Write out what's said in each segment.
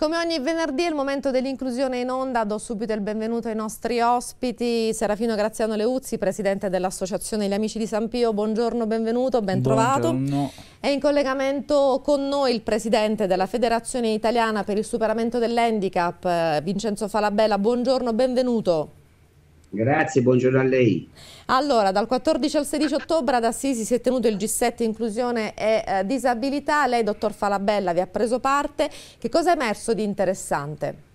come ogni venerdì è il momento dell'inclusione in onda, do subito il benvenuto ai nostri ospiti, Serafino Graziano Leuzzi, presidente dell'Associazione Gli Amici di San Pio, buongiorno, benvenuto, ben trovato. Buongiorno. È in collegamento con noi il presidente della Federazione Italiana per il Superamento dell'Handicap, eh, Vincenzo Falabella, buongiorno, benvenuto. Grazie, buongiorno a lei. Allora, dal 14 al 16 ottobre ad Assisi si è tenuto il G7 Inclusione e eh, Disabilità. Lei, dottor Falabella, vi ha preso parte. Che cosa è emerso di interessante?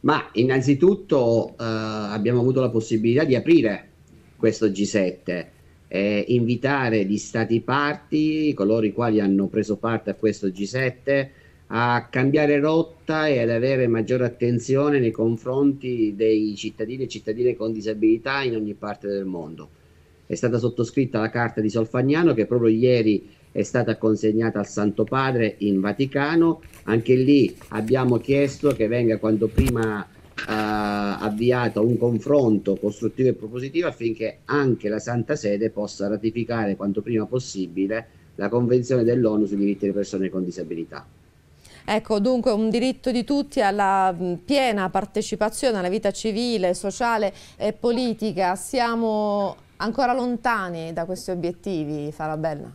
Ma innanzitutto eh, abbiamo avuto la possibilità di aprire questo G7 e invitare gli stati parti, coloro i quali hanno preso parte a questo G7, a cambiare rotta e ad avere maggiore attenzione nei confronti dei cittadini e cittadine con disabilità in ogni parte del mondo. È stata sottoscritta la carta di Solfagnano che proprio ieri è stata consegnata al Santo Padre in Vaticano. Anche lì abbiamo chiesto che venga quanto prima uh, avviato un confronto costruttivo e propositivo affinché anche la Santa Sede possa ratificare quanto prima possibile la Convenzione dell'ONU sui diritti delle persone con disabilità. Ecco, dunque un diritto di tutti alla piena partecipazione alla vita civile, sociale e politica. Siamo ancora lontani da questi obiettivi, Farabella?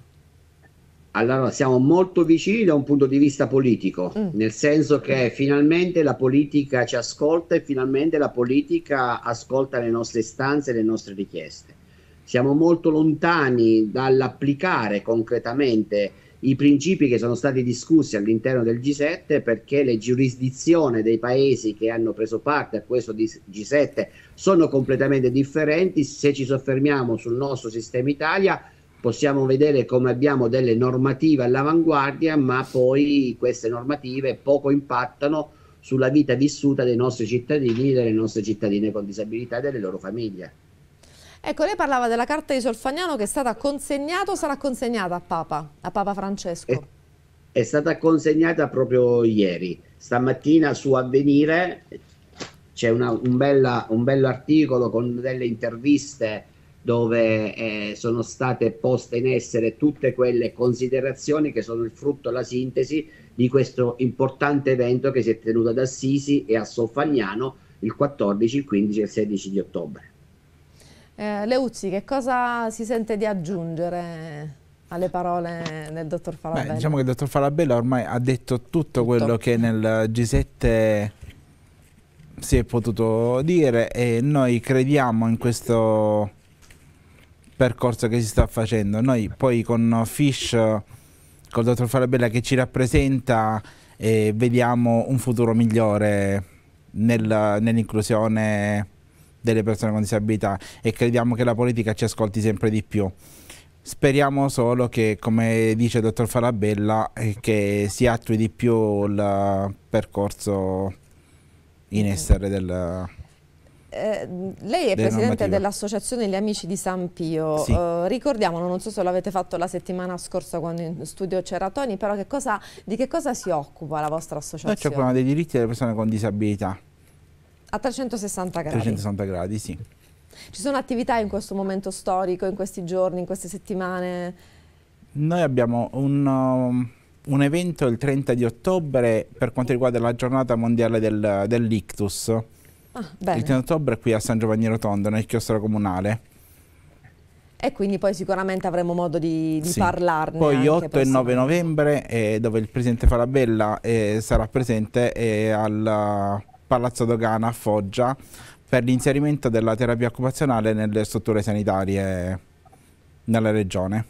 Allora, siamo molto vicini da un punto di vista politico, mm. nel senso che finalmente la politica ci ascolta e finalmente la politica ascolta le nostre istanze e le nostre richieste. Siamo molto lontani dall'applicare concretamente i principi che sono stati discussi all'interno del G7 perché le giurisdizioni dei paesi che hanno preso parte a questo G7 sono completamente differenti. Se ci soffermiamo sul nostro sistema Italia possiamo vedere come abbiamo delle normative all'avanguardia, ma poi queste normative poco impattano sulla vita vissuta dei nostri cittadini, delle nostre cittadine con disabilità e delle loro famiglie. Ecco, lei parlava della carta di Solfagnano che è stata consegnata o sarà consegnata a Papa, a Papa Francesco? È, è stata consegnata proprio ieri. Stamattina su Avvenire c'è un, un bello articolo con delle interviste dove eh, sono state poste in essere tutte quelle considerazioni che sono il frutto, la sintesi di questo importante evento che si è tenuto ad Assisi e a Solfagnano il 14, il 15 e il 16 di ottobre. Eh, Leuzzi, che cosa si sente di aggiungere alle parole del dottor Falabella? Beh, diciamo che il dottor Falabella ormai ha detto tutto, tutto, quello che nel G7 si è potuto dire e noi crediamo in questo percorso che si sta facendo. Noi poi con Fish, con il dottor Falabella che ci rappresenta, eh, vediamo un futuro migliore nel, nell'inclusione delle persone con disabilità e crediamo che la politica ci ascolti sempre di più. Speriamo solo che, come dice il dottor Farabella, eh, che si attui di più il percorso in essere del... Eh, lei è presidente dell'associazione Gli Amici di San Pio, sì. uh, ricordiamolo, non so se l'avete fatto la settimana scorsa quando in studio c'era Toni, però che cosa, di che cosa si occupa la vostra associazione? Noi ci occupiamo dei diritti delle persone con disabilità. A 360 gradi? 360 gradi, sì. Ci sono attività in questo momento storico, in questi giorni, in queste settimane? Noi abbiamo un, um, un evento il 30 di ottobre per quanto riguarda la giornata mondiale del, dell'ictus. Ah, il 30 ottobre qui a San Giovanni Rotondo, nel chiostro comunale. E quindi poi sicuramente avremo modo di, di sì. parlarne. Poi 8 e 9 novembre, eh, dove il presidente Farabella eh, sarà presente eh, al Palazzo Dogana a Foggia per l'inserimento della terapia occupazionale nelle strutture sanitarie nella regione.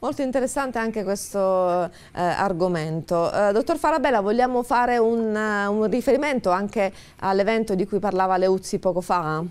Molto interessante anche questo eh, argomento. Eh, dottor Farabella, vogliamo fare un, uh, un riferimento anche all'evento di cui parlava Leuzzi poco fa?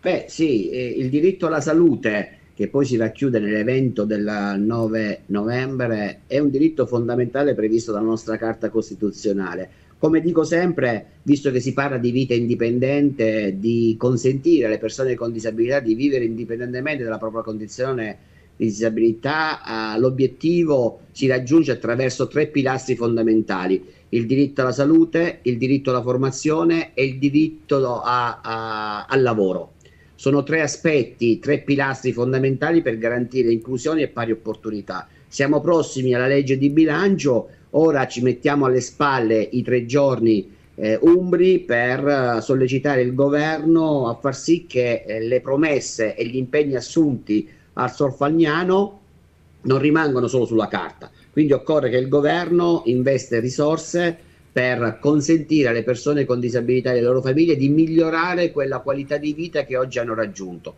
Beh sì, eh, il diritto alla salute che poi si racchiude nell'evento del 9 novembre è un diritto fondamentale previsto dalla nostra Carta Costituzionale come dico sempre, visto che si parla di vita indipendente, di consentire alle persone con disabilità di vivere indipendentemente dalla propria condizione di disabilità, eh, l'obiettivo si raggiunge attraverso tre pilastri fondamentali, il diritto alla salute, il diritto alla formazione e il diritto a, a, al lavoro. Sono tre aspetti, tre pilastri fondamentali per garantire inclusione e pari opportunità. Siamo prossimi alla legge di bilancio ora ci mettiamo alle spalle i tre giorni eh, umbri per eh, sollecitare il governo a far sì che eh, le promesse e gli impegni assunti al Sorfagnano non rimangano solo sulla carta. Quindi occorre che il governo investe risorse per consentire alle persone con disabilità e alle loro famiglie di migliorare quella qualità di vita che oggi hanno raggiunto.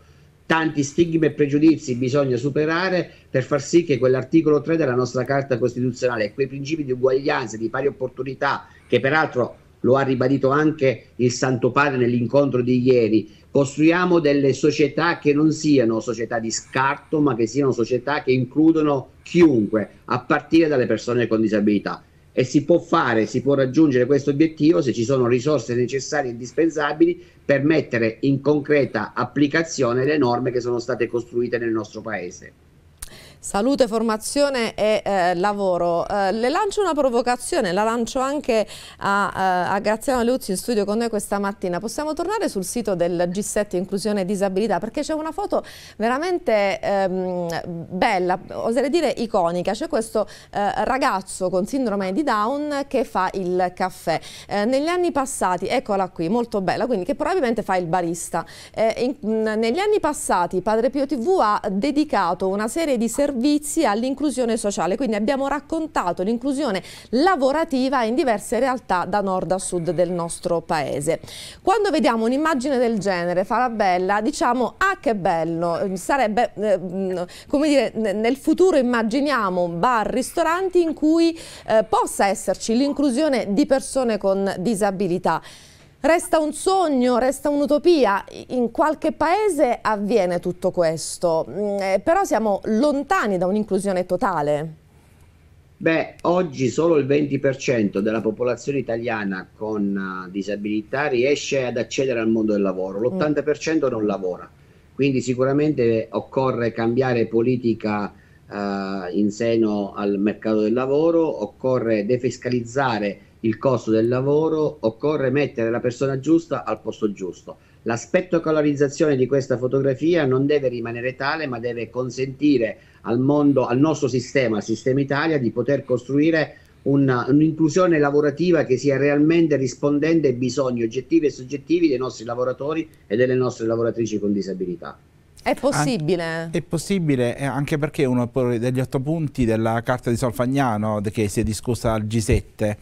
Tanti stigmi e pregiudizi bisogna superare per far sì che quell'articolo 3 della nostra Carta Costituzionale e quei principi di uguaglianza, di pari opportunità, che peraltro lo ha ribadito anche il Santo Padre nell'incontro di ieri, costruiamo delle società che non siano società di scarto, ma che siano società che includono chiunque, a partire dalle persone con disabilità. E si può fare, si può raggiungere questo obiettivo se ci sono risorse necessarie e indispensabili per mettere in concreta applicazione le norme che sono state costruite nel nostro Paese. Salute, formazione e eh, lavoro. Eh, le lancio una provocazione, la lancio anche a, a, a Graziano Leuzzi in studio con noi questa mattina. Possiamo tornare sul sito del G7 Inclusione e Disabilità perché c'è una foto veramente ehm, bella, oserei dire iconica. C'è questo eh, ragazzo con sindrome di Down che fa il caffè. Eh, negli anni passati, eccola qui, molto bella, quindi che probabilmente fa il barista. Eh, in, negli anni passati Padre Pio TV ha dedicato una serie di servizi servizi all'inclusione sociale, quindi abbiamo raccontato l'inclusione lavorativa in diverse realtà da nord a sud del nostro paese. Quando vediamo un'immagine del genere, Farabella, diciamo ah che bello, sarebbe eh, come dire nel futuro immaginiamo bar, ristoranti in cui eh, possa esserci l'inclusione di persone con disabilità. Resta un sogno, resta un'utopia, in qualche paese avviene tutto questo, mm, eh, però siamo lontani da un'inclusione totale. Beh, oggi solo il 20% della popolazione italiana con uh, disabilità riesce ad accedere al mondo del lavoro, l'80% mm. non lavora, quindi sicuramente occorre cambiare politica uh, in seno al mercato del lavoro, occorre defiscalizzare il costo del lavoro, occorre mettere la persona giusta al posto giusto. La spettacolarizzazione di questa fotografia non deve rimanere tale, ma deve consentire al mondo, al nostro sistema, al sistema Italia, di poter costruire un'inclusione un lavorativa che sia realmente rispondente ai bisogni oggettivi e soggettivi dei nostri lavoratori e delle nostre lavoratrici con disabilità. È possibile? è possibile eh, anche perché uno degli otto punti della carta di Solfagnano che si è discussa al G7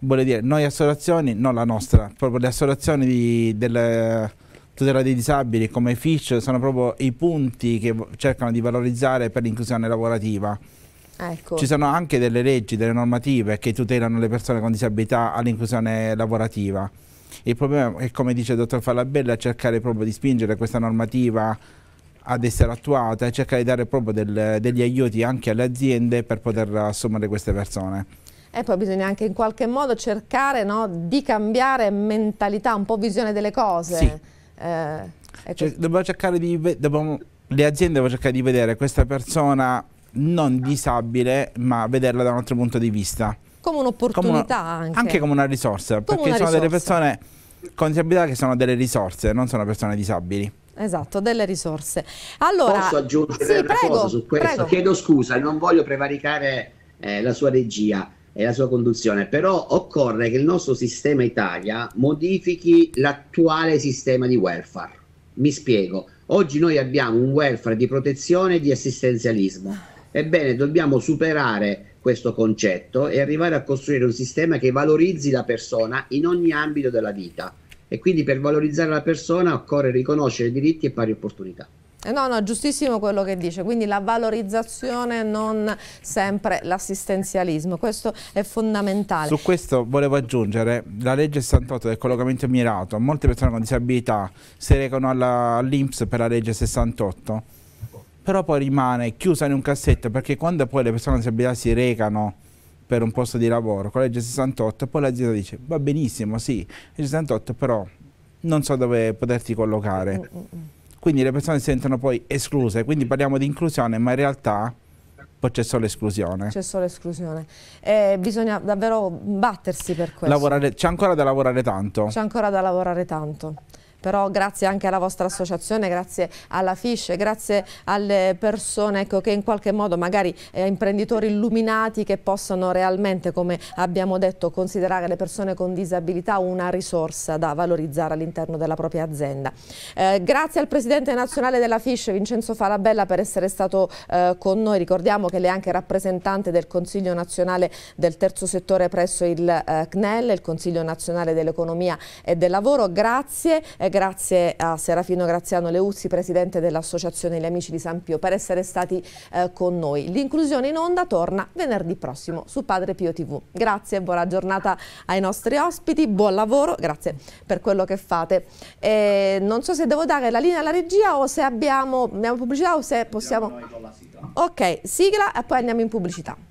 vuole dire noi associazioni, non la nostra, proprio le associazioni di, delle tutela dei disabili come FISH sono proprio i punti che cercano di valorizzare per l'inclusione lavorativa. Ecco. Ci sono anche delle leggi, delle normative che tutelano le persone con disabilità all'inclusione lavorativa. Il problema è, come dice il dottor Falabella, cercare proprio di spingere questa normativa ad essere attuata e cercare di dare proprio del, degli aiuti anche alle aziende per poter assumere queste persone. E poi bisogna anche in qualche modo cercare no, di cambiare mentalità, un po' visione delle cose. Sì. Eh, cioè, dobbiamo cercare di dobbiamo, le aziende devono cercare di vedere questa persona non disabile, ma vederla da un altro punto di vista. Come un'opportunità anche. Anche come una risorsa, come perché una sono risorsa. delle persone con disabilità che sono delle risorse, non sono persone disabili. Esatto, delle risorse. Allora, Posso aggiungere sì, una prego, cosa su questo? Prego. Chiedo scusa, non voglio prevaricare eh, la sua regia e la sua conduzione, però occorre che il nostro sistema Italia modifichi l'attuale sistema di welfare. Mi spiego, oggi noi abbiamo un welfare di protezione e di assistenzialismo. Ebbene, dobbiamo superare questo concetto e arrivare a costruire un sistema che valorizzi la persona in ogni ambito della vita. E quindi per valorizzare la persona occorre riconoscere diritti e pari opportunità. Eh, no, no, giustissimo quello che dice, quindi la valorizzazione non sempre l'assistenzialismo, questo è fondamentale. Su questo volevo aggiungere, la legge 68 del collocamento mirato, molte persone con disabilità si recano all'Inps per la legge 68, però poi rimane chiusa in un cassetto perché quando poi le persone con disabilità si recano per un posto di lavoro con la legge 68, poi l'azienda dice va benissimo, sì, legge 68 però non so dove poterti collocare. Mm -mm. Quindi le persone si sentono poi escluse, quindi parliamo di inclusione, ma in realtà poi c'è solo esclusione. C'è solo esclusione. Eh, bisogna davvero battersi per questo. C'è ancora da lavorare tanto. C'è ancora da lavorare tanto. Però grazie anche alla vostra associazione, grazie alla FISH, grazie alle persone ecco, che in qualche modo magari eh, imprenditori illuminati che possano realmente, come abbiamo detto, considerare le persone con disabilità una risorsa da valorizzare all'interno della propria azienda. Eh, grazie al Presidente nazionale della FISH, Vincenzo Falabella, per essere stato eh, con noi. Ricordiamo che lei è anche rappresentante del Consiglio nazionale del terzo settore presso il eh, CNEL, il Consiglio nazionale dell'economia e del lavoro. Grazie, grazie a Serafino Graziano Leuzzi, Presidente dell'Associazione Gli Amici di San Pio, per essere stati eh, con noi. L'inclusione in onda torna venerdì prossimo su Padre Pio TV. Grazie, buona giornata ai nostri ospiti, buon lavoro, grazie per quello che fate. E non so se devo dare la linea alla regia o se abbiamo, abbiamo pubblicità o se possiamo... Ok, sigla e poi andiamo in pubblicità.